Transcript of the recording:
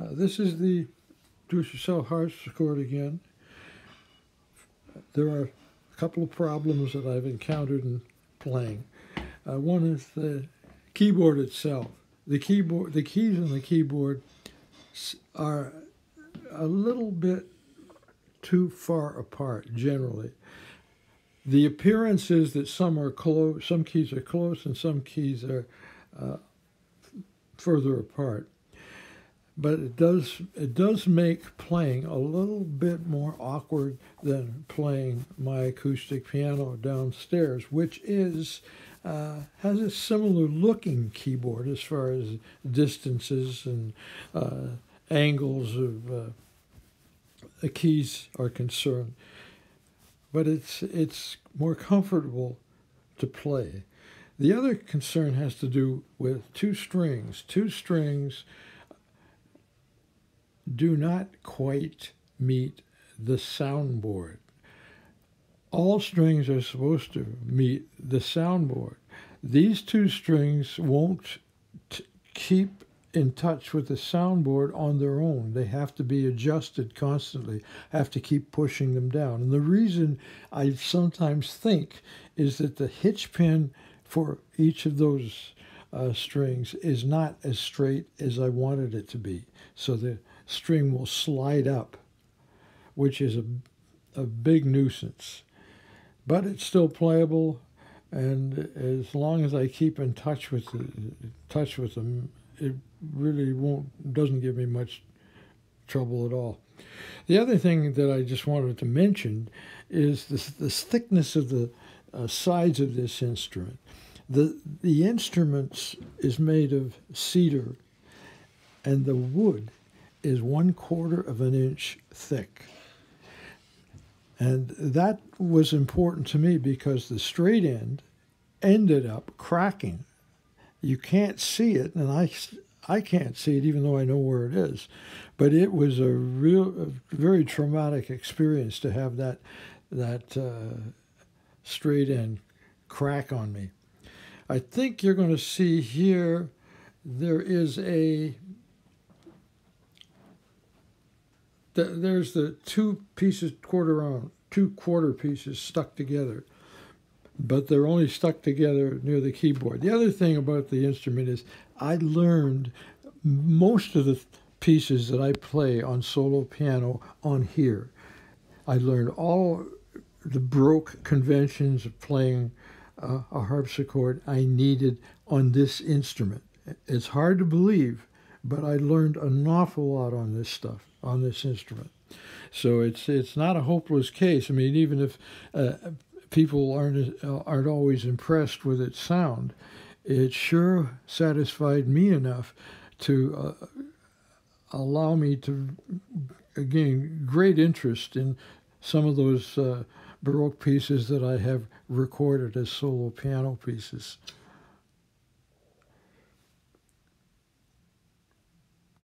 Uh, this is the do-it-yourself harpsichord again. There are a couple of problems that I've encountered in playing. Uh, one is the keyboard itself. The keyboard, the keys on the keyboard are a little bit too far apart generally. The appearance is that some are close, some keys are close, and some keys are uh, further apart. But it does it does make playing a little bit more awkward than playing my acoustic piano downstairs, which is uh, has a similar looking keyboard as far as distances and uh, angles of uh, the keys are concerned. But it's it's more comfortable to play. The other concern has to do with two strings. Two strings do not quite meet the soundboard. All strings are supposed to meet the soundboard. These two strings won't keep in touch with the soundboard on their own. They have to be adjusted constantly, have to keep pushing them down. And the reason I sometimes think is that the hitch pin for each of those uh, strings is not as straight as I wanted it to be. So the string will slide up, which is a, a big nuisance. But it's still playable, and as long as I keep in touch with the, touch with them, it really won't doesn't give me much trouble at all. The other thing that I just wanted to mention is this, this thickness of the uh, sides of this instrument. The the instrument is made of cedar, and the wood is one quarter of an inch thick. And that was important to me because the straight end ended up cracking. You can't see it, and I, I can't see it even though I know where it is. But it was a real, a very traumatic experience to have that, that uh, straight end crack on me. I think you're going to see here there is a the, there's the two pieces quarter round, two quarter pieces stuck together, but they're only stuck together near the keyboard. The other thing about the instrument is I learned most of the pieces that I play on solo piano on here. I learned all the Baroque conventions of playing uh, a harpsichord I needed on this instrument. It's hard to believe, but I learned an awful lot on this stuff on this instrument. So it's it's not a hopeless case. I mean, even if uh, people aren't aren't always impressed with its sound, it sure satisfied me enough to uh, allow me to gain great interest in some of those uh, Baroque pieces that I have recorded as solo piano pieces.